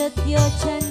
सत्योचन